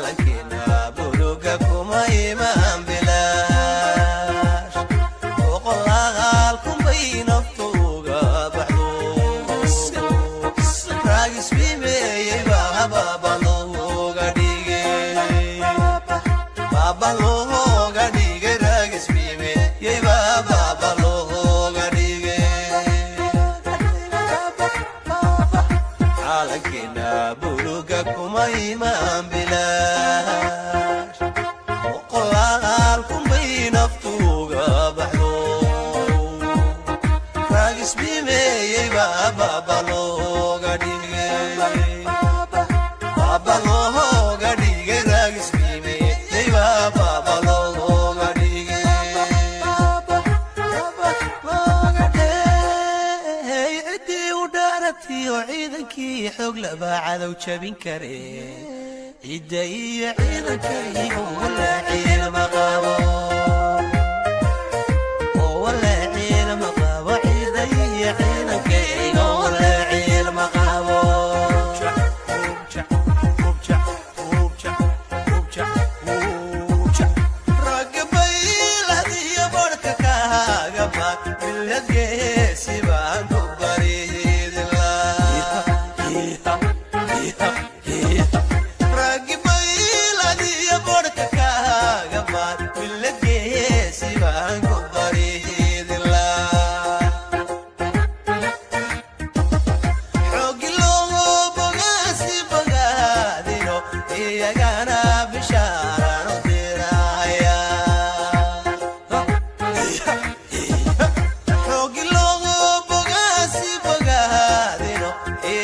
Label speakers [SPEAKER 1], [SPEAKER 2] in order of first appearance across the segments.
[SPEAKER 1] like it. ما بلاش وقالكم بين فتوقا بحلو راقص بيمي بابا بلو قديمي بابا لو قديمي راقص بيمي بابا بلو قديمي وعيدنكي حق لبا عدو جبين كريم يدي عينك ولا عين مغابو ولا عين مغابو يدي عينك ولا عين مغابو Yeah.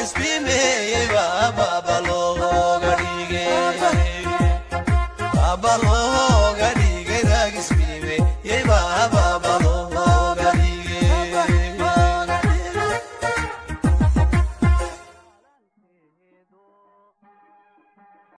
[SPEAKER 1] crispy me,